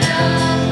know.